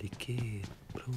Dikit, bro.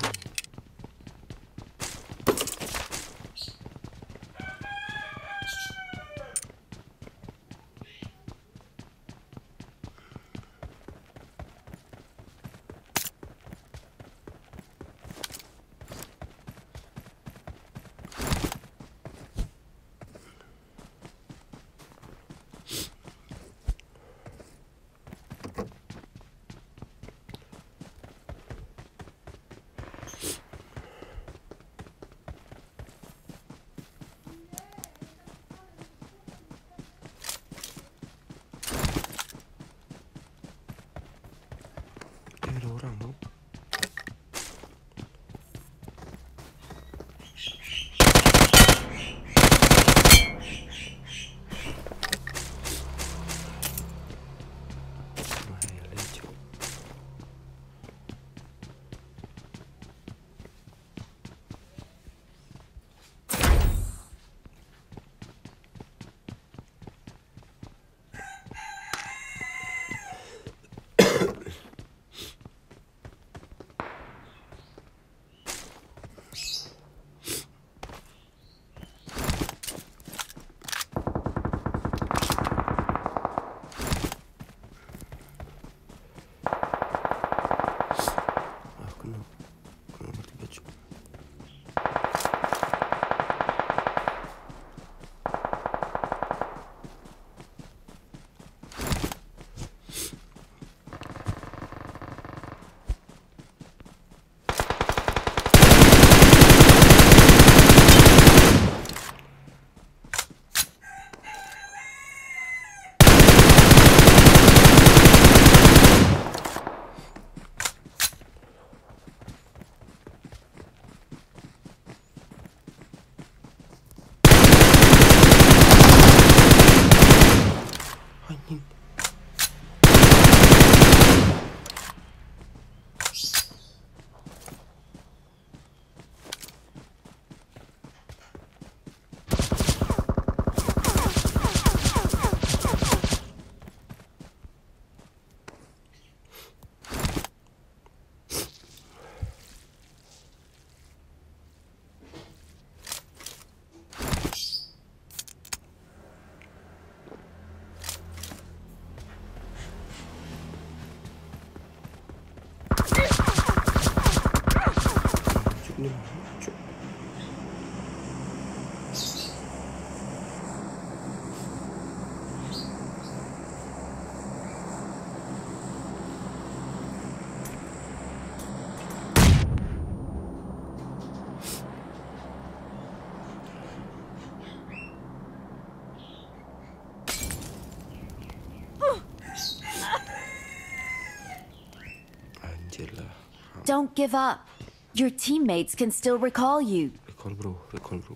I knew Don't give up. Your teammates can still recall you. Recall bro, recall bro.